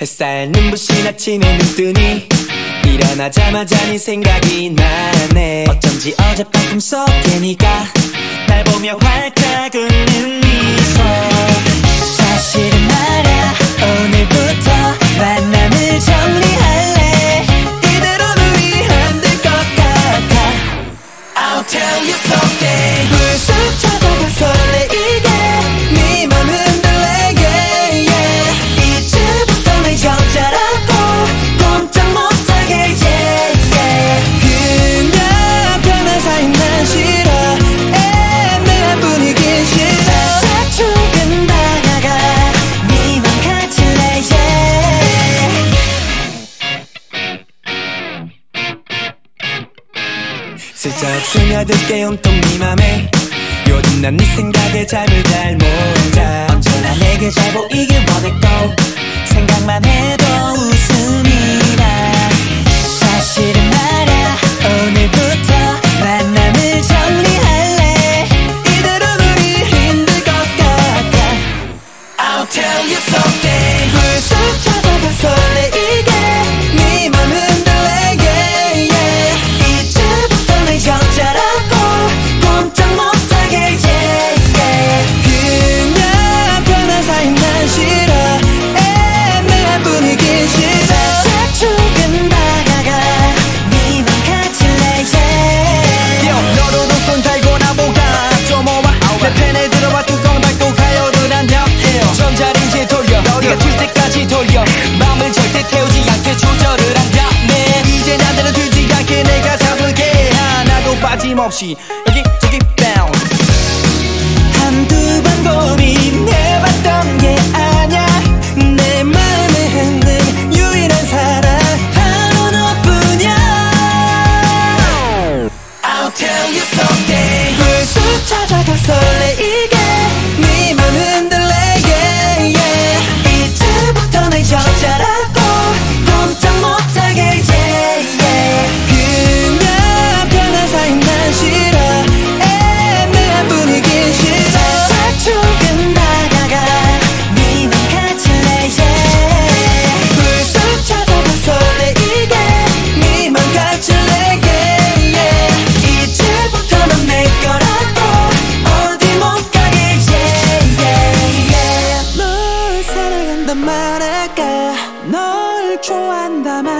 햇살 눈부신 아침에 눈뜨니 일어나자마자 네 생각이 나네. 어쩐지 어젯밤 꿈속에 네가 날 보며 활짝 웃는 미소 슬쩍 스며들게 온통 네 맘에. 요즘 난 네 생각에 잠을 잘 못 자. 언제나 내게 잘 보이길 원했고 생각만 해도 웃음이 나 사실은 말야 오늘부터 만남을 정리할래. 이대로는 우리 힘들 것 같아. I'll tell you something 줄 때까지 돌려. 마음을 절대 태우지 않게 조절을 한다. 네 이제 나들은 들지 않게 내가 잡을게. 하나도 빠짐없이 여기 저기 bounce 한두 번 고민해봤던 게 아냐 내 마음을 흔든 유일한 사람 바로 너뿐이야 I'll tell you something 불쑥 찾아가 설레이게 Mándame.